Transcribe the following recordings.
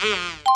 Bear,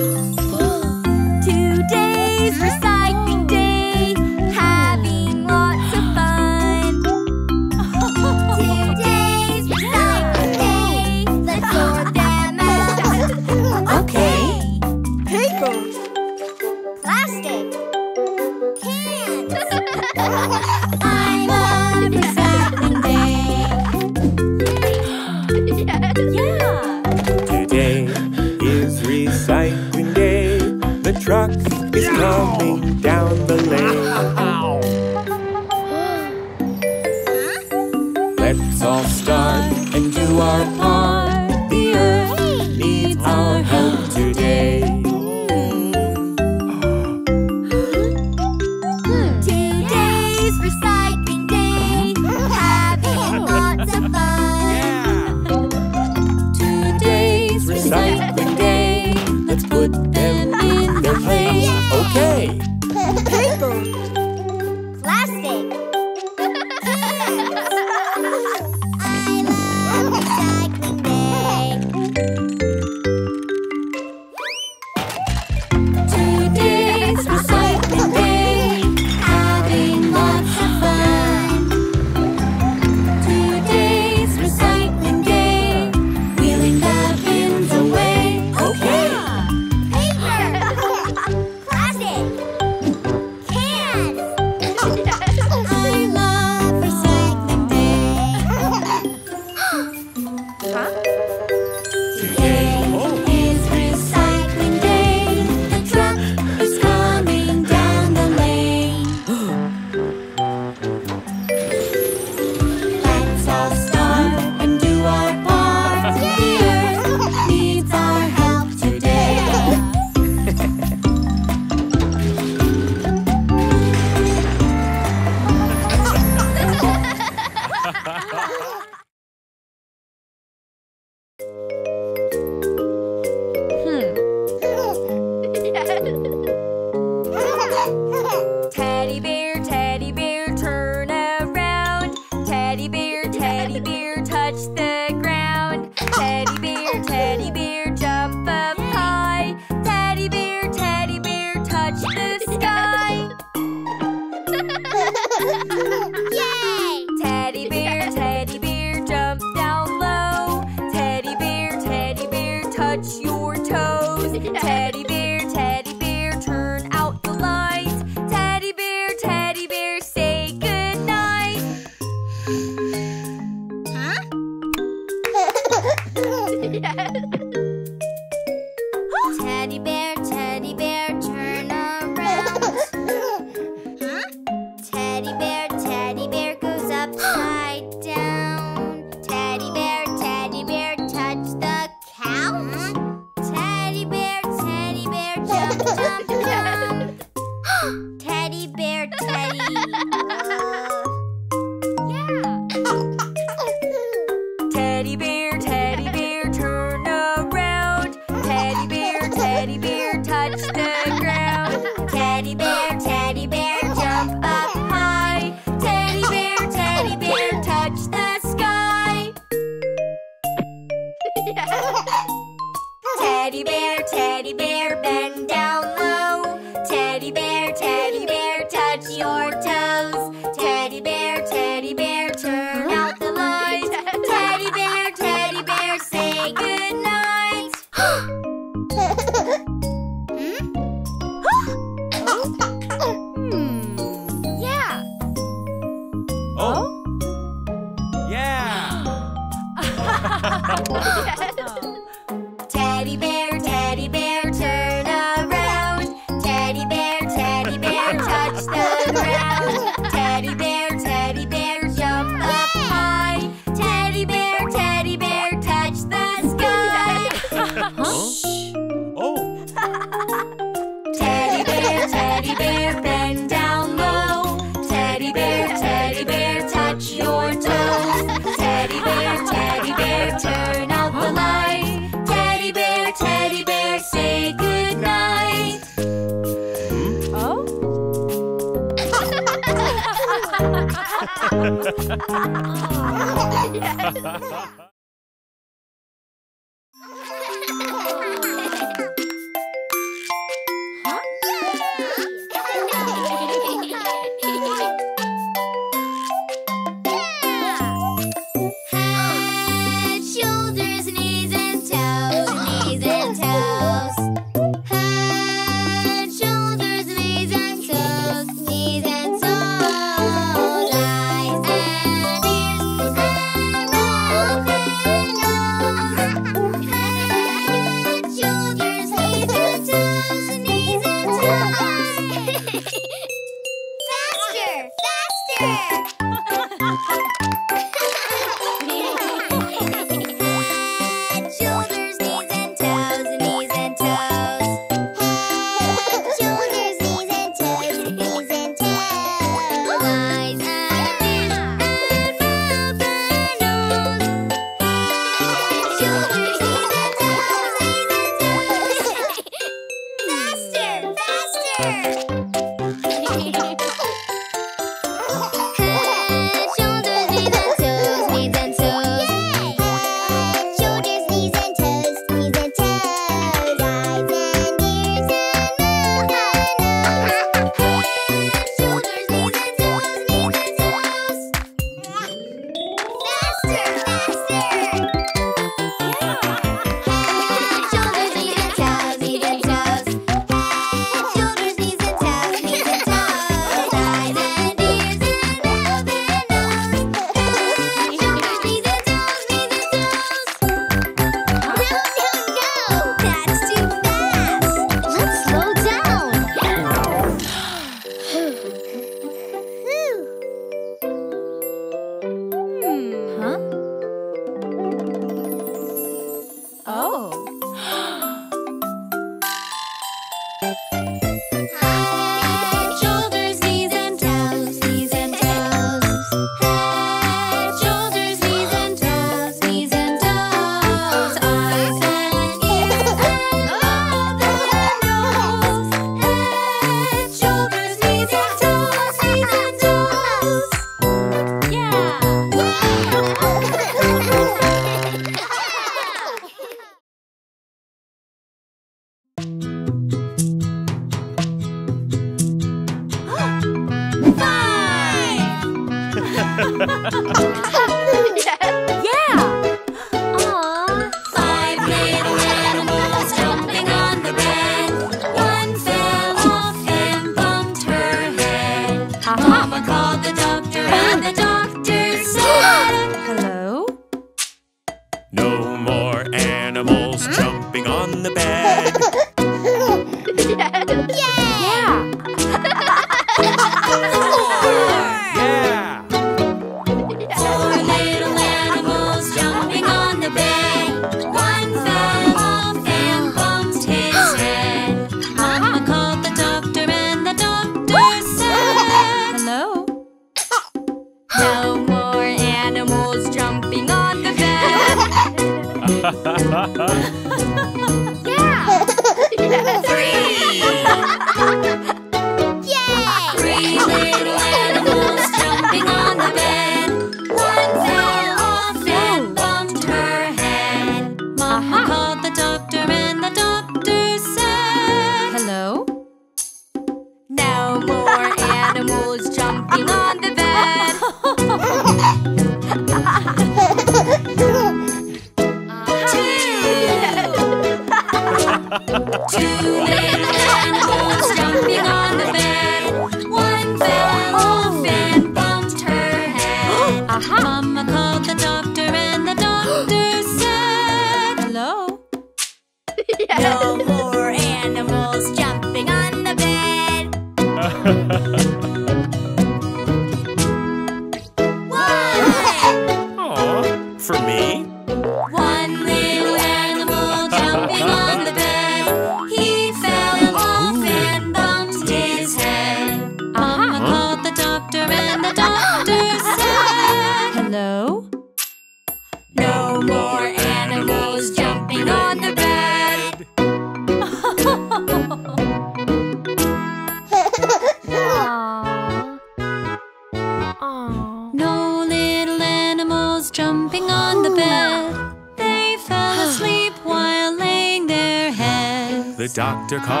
The doctor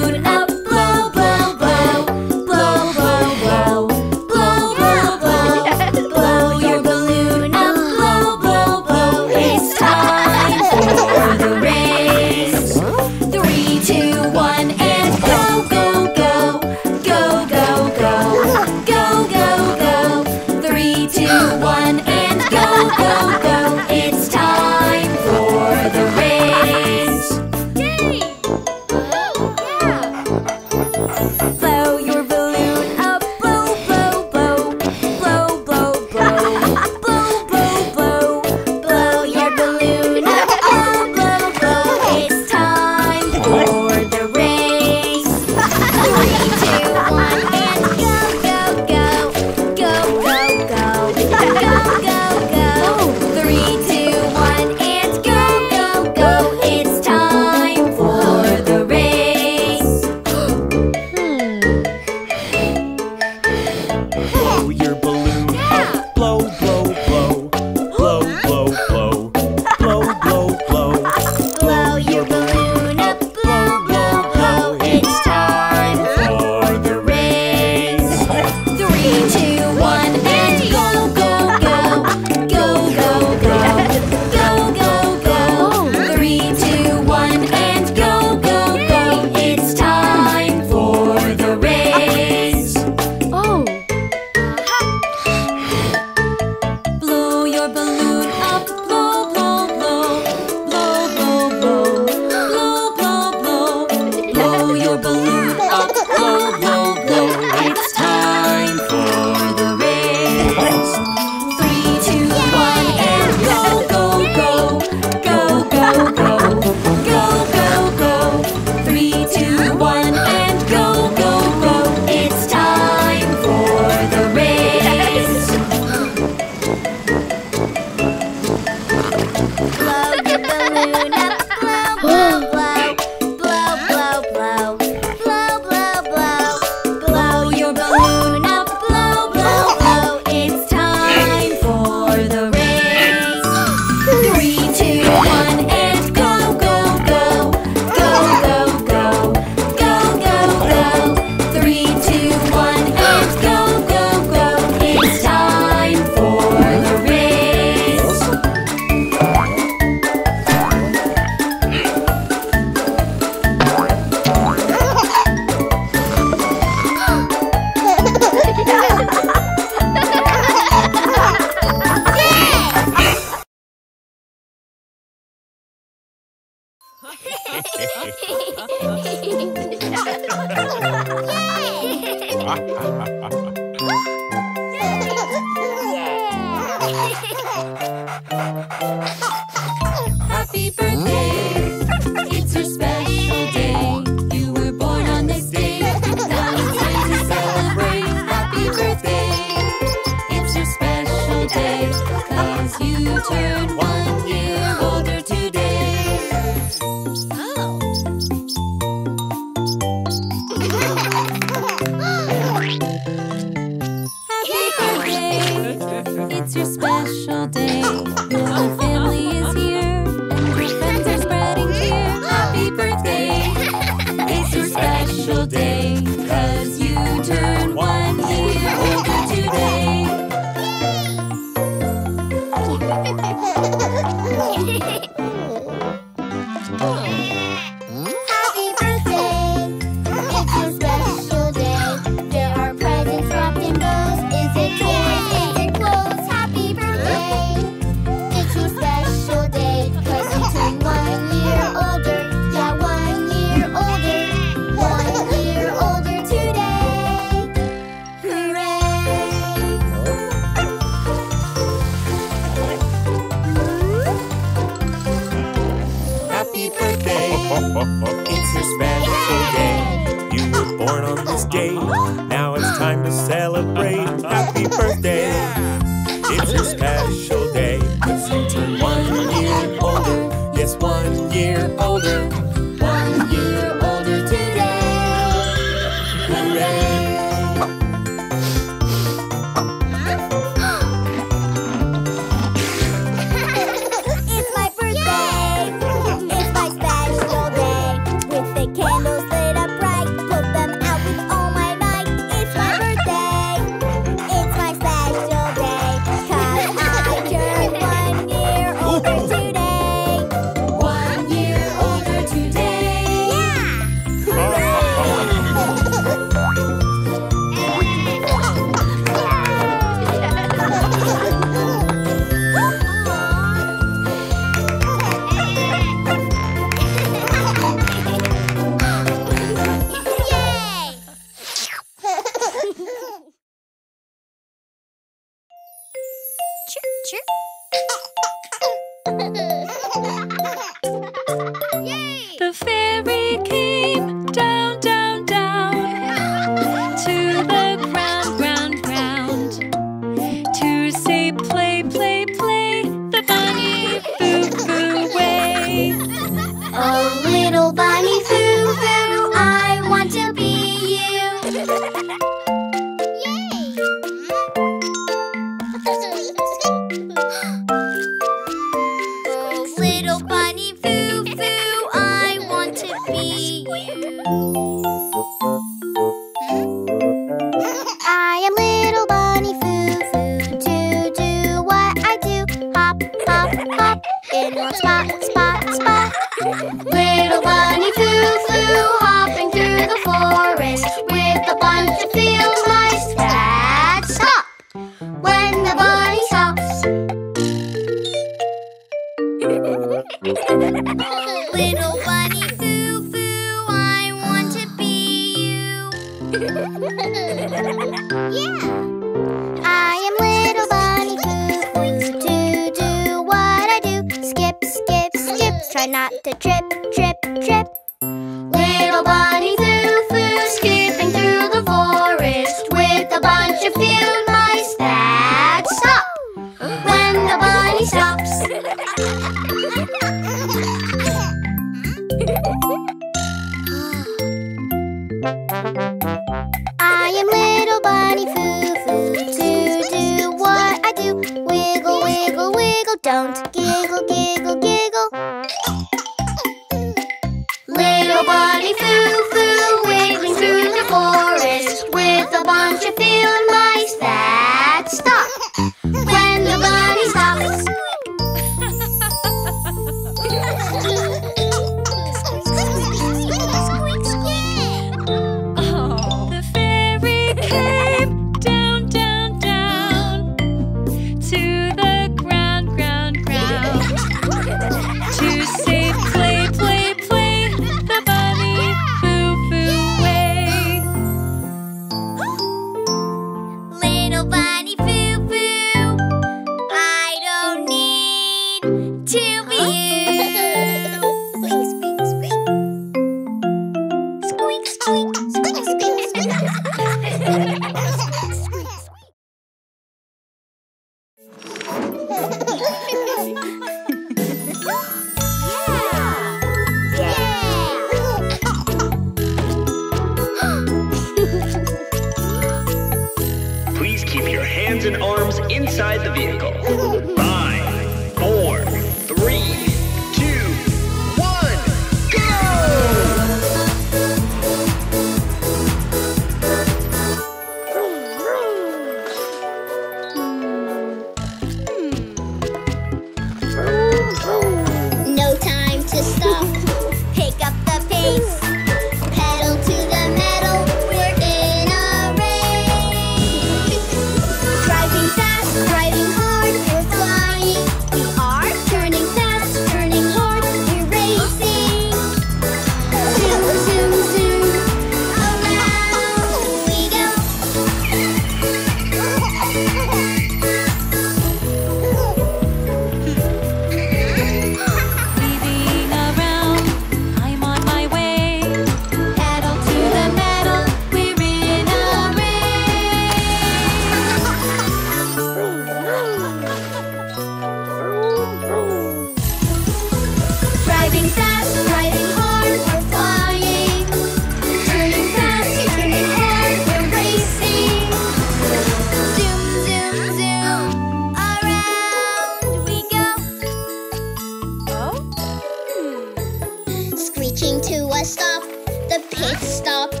Screeching to a stop, the pit stop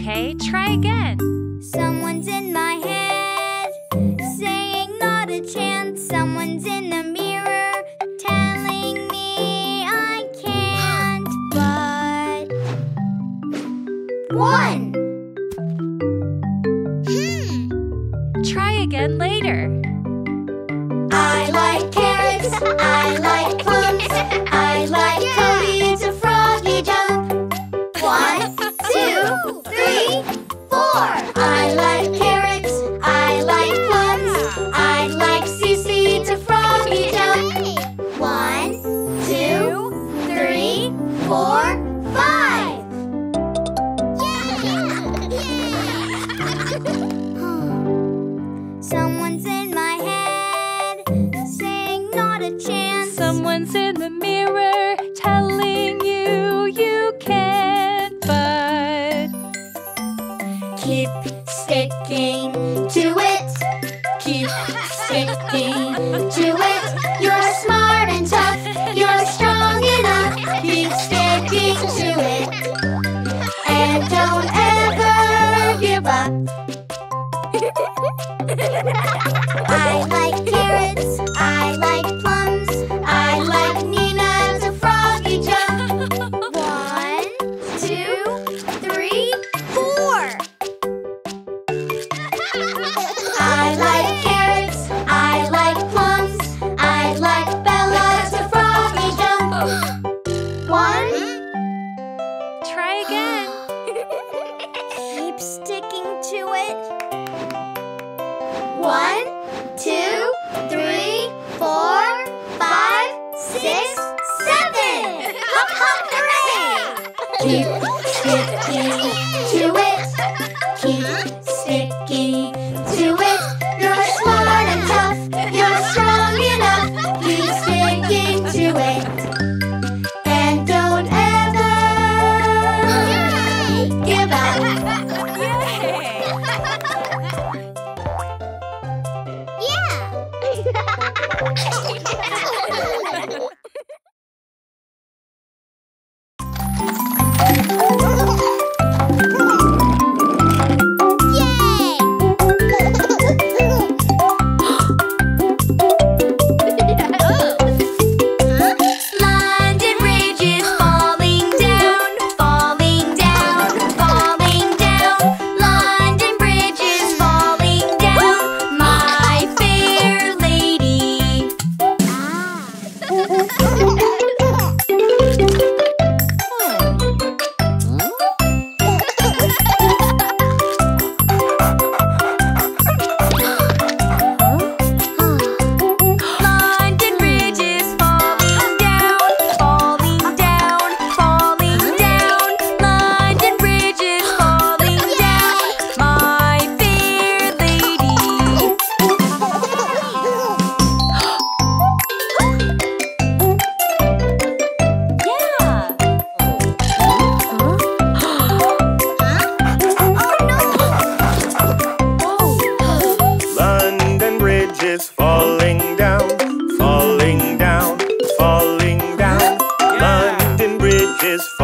okay, try again.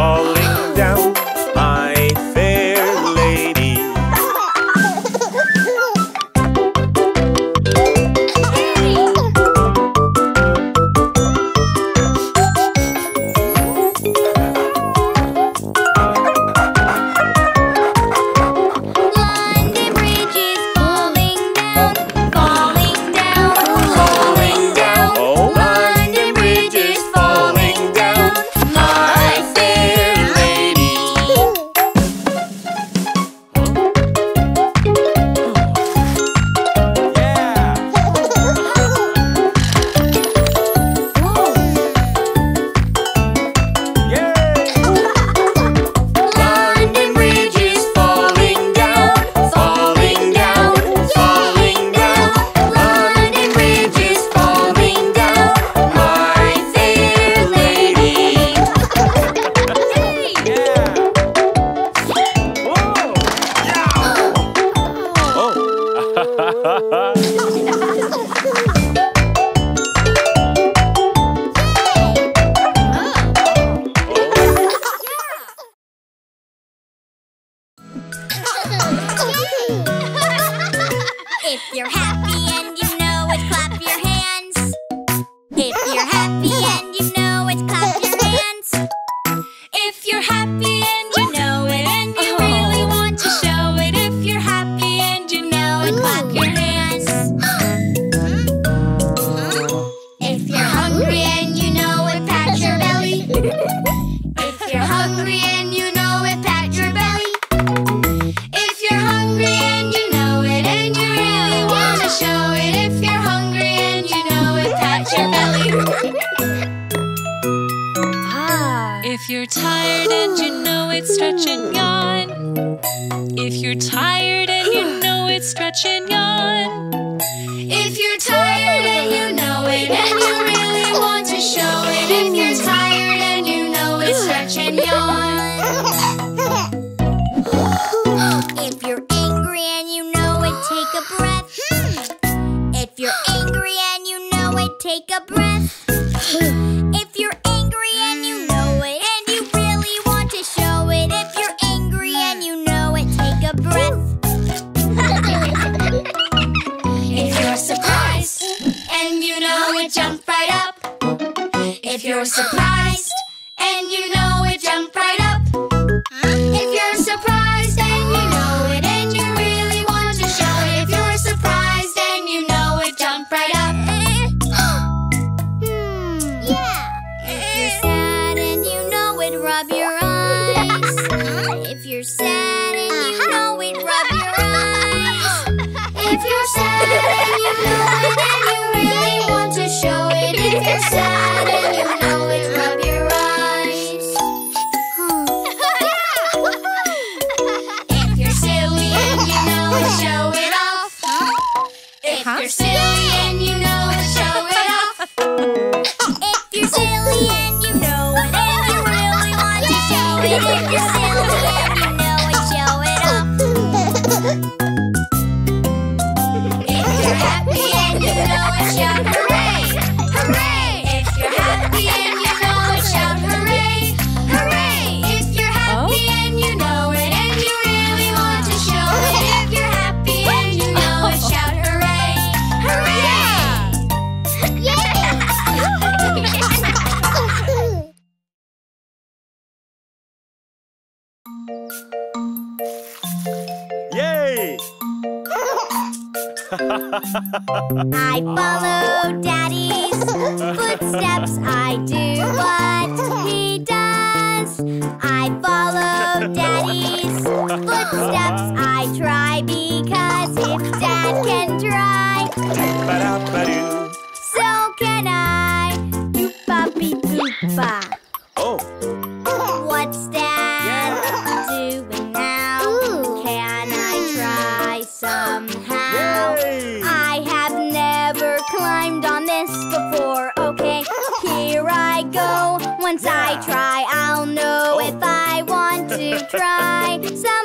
Falling I follow Daddy's footsteps. I do what he does. I follow Daddy's footsteps. I try because if Dad can try, so can I. Doop-a-be-doop-a. Cry. So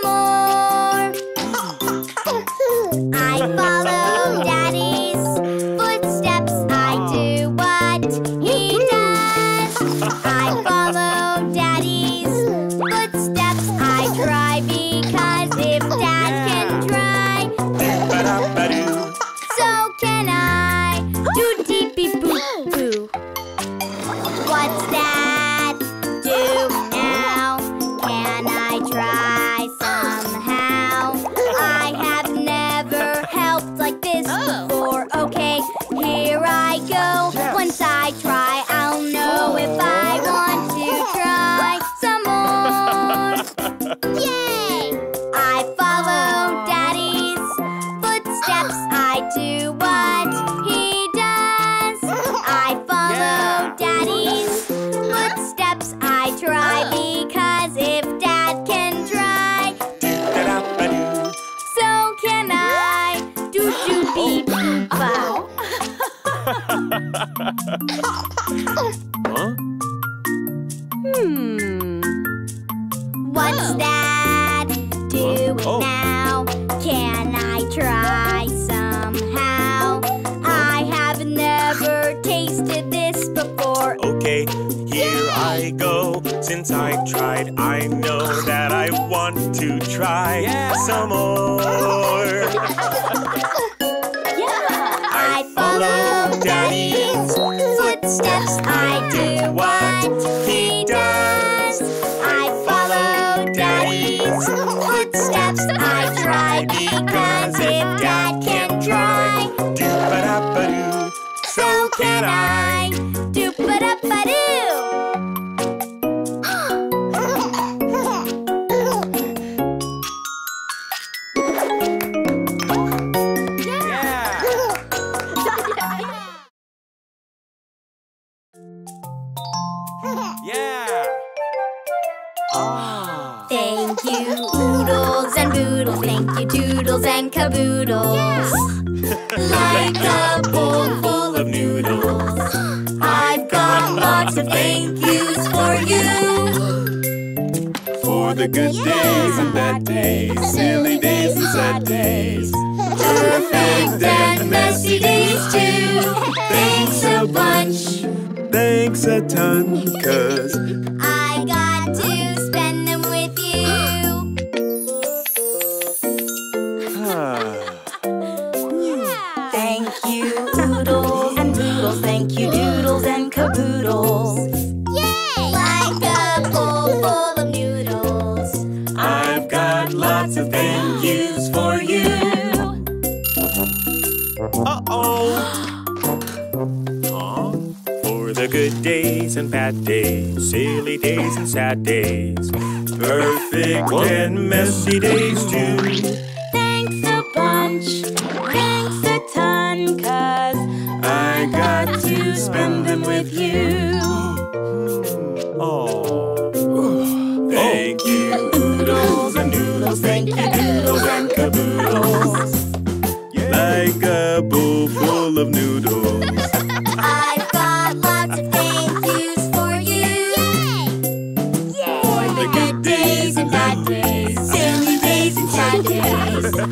good days and bad days, silly days and sad days, perfect and messy days too. Thanks a bunch, thanks a ton, cause I got to spend them with you. Oh, thank you, oodles and noodles, thank you, doodles and caboodles. Like a bowl full of noodles.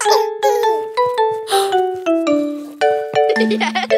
Going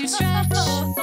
You stretch,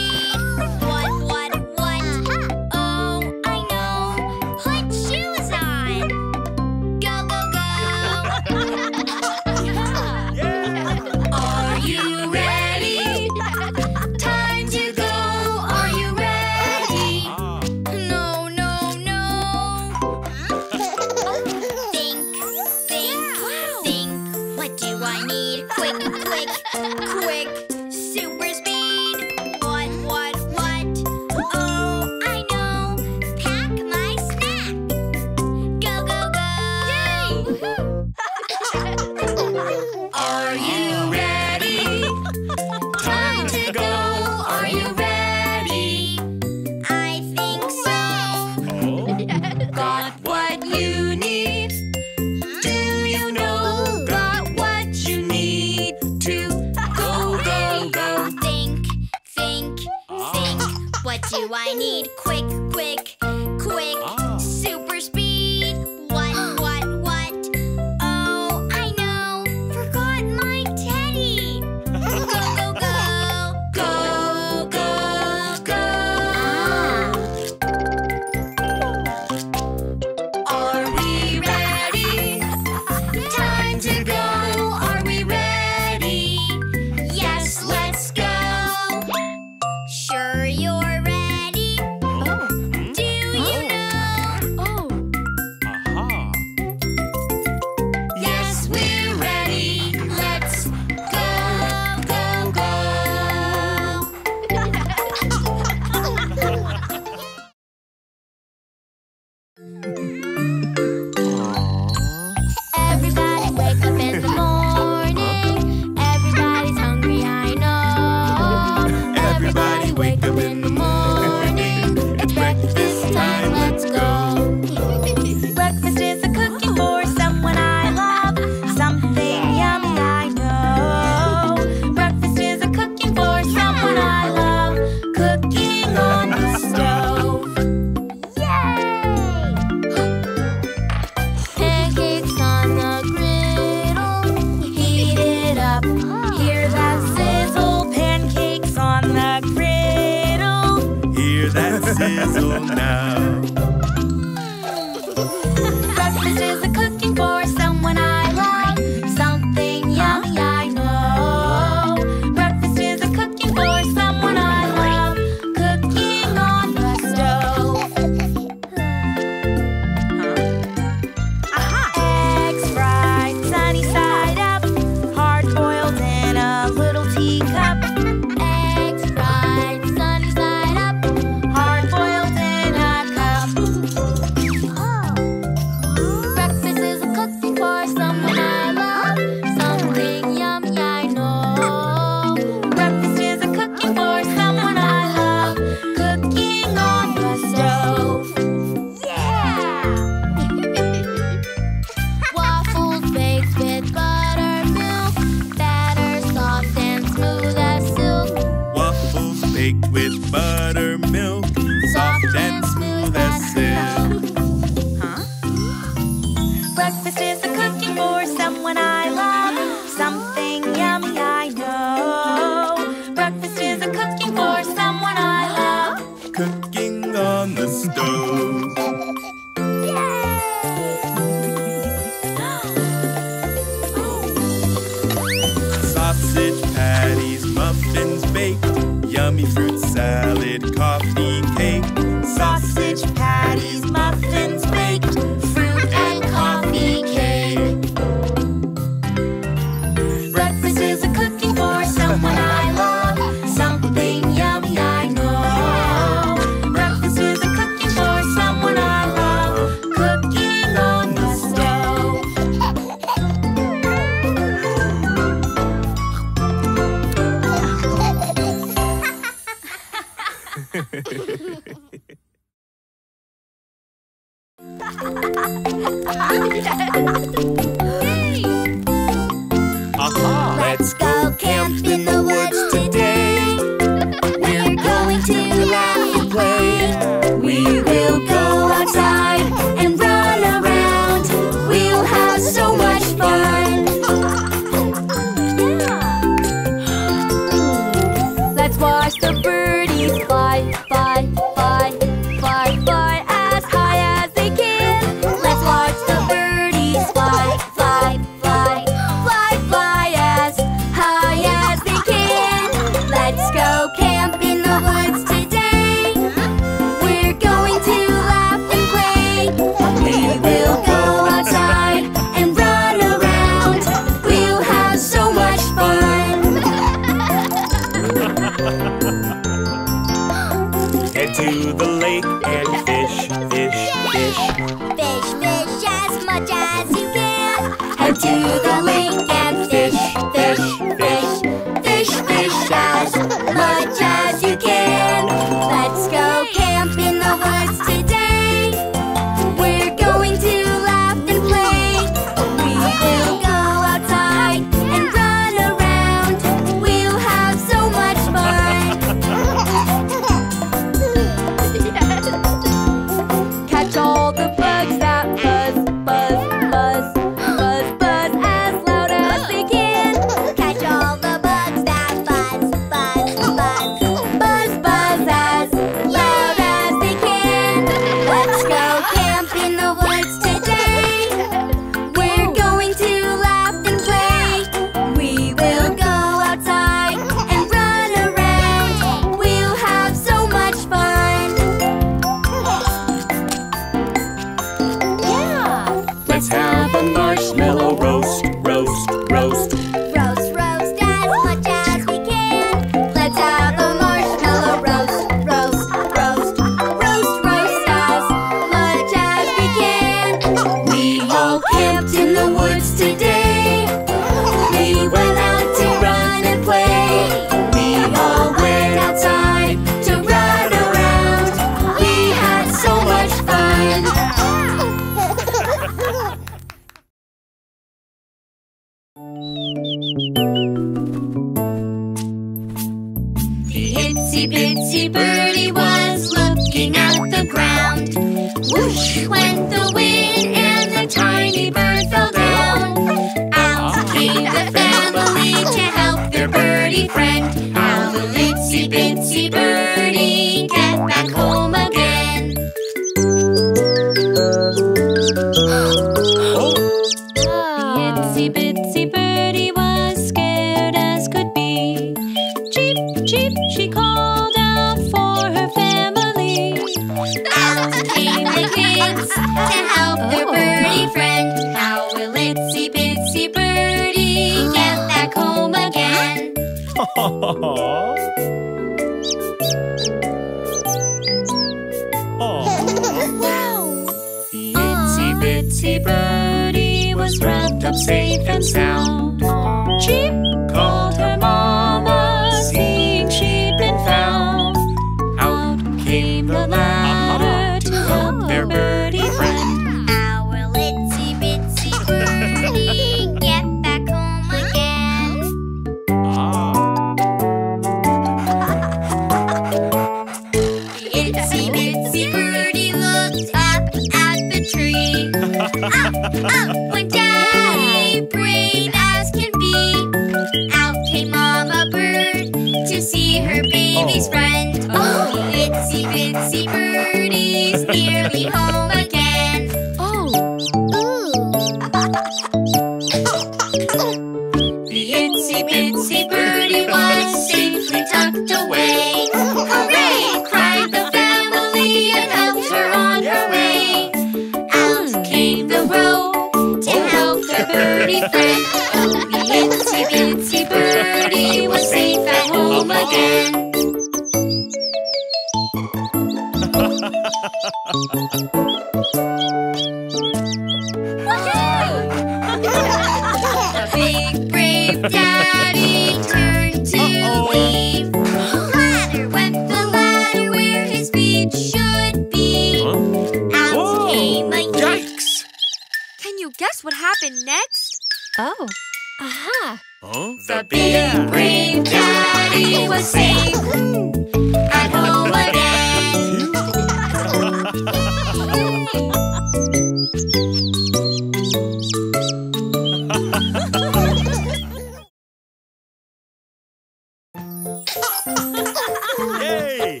hey!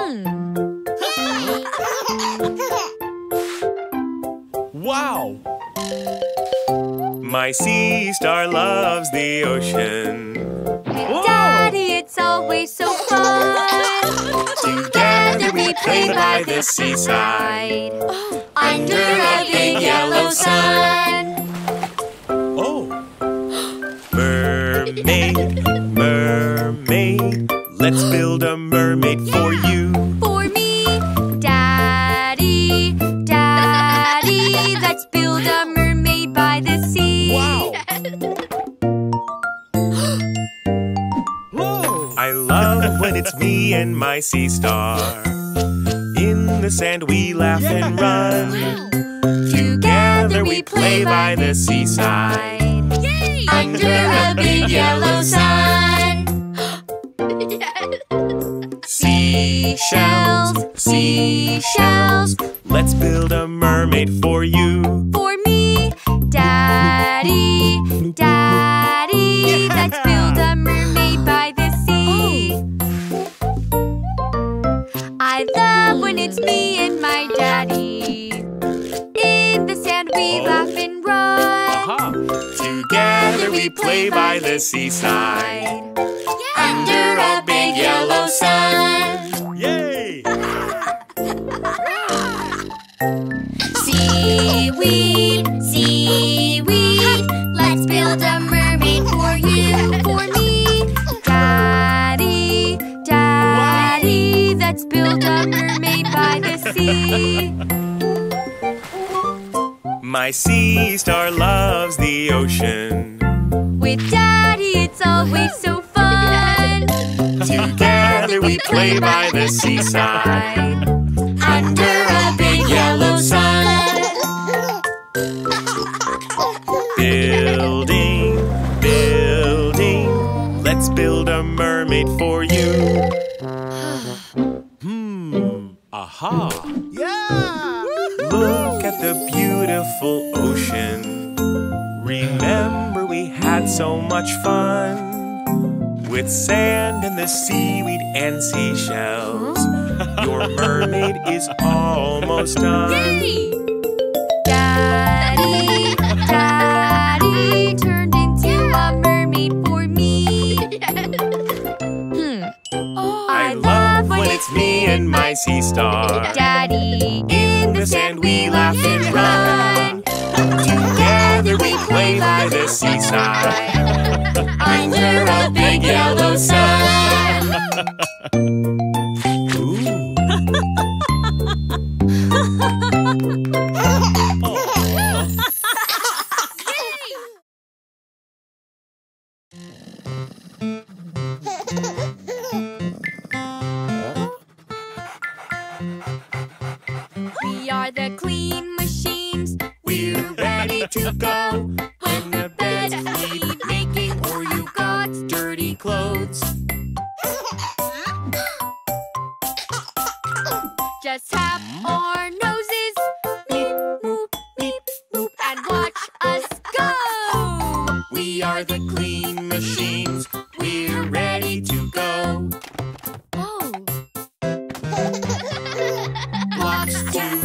Hmm. wow! My sea star loves the ocean. Daddy, it's always so fun. Together we play by the seaside. Under a big yellow sun. build a mermaid yeah. for you. For me, Daddy, Daddy, let's build a mermaid by the sea. Wow. I love when it's me and my sea star. In the sand we laugh yeah. and run. Together we play by the seaside. Yay. Under a big yellow sun. made for you. much time. Blocks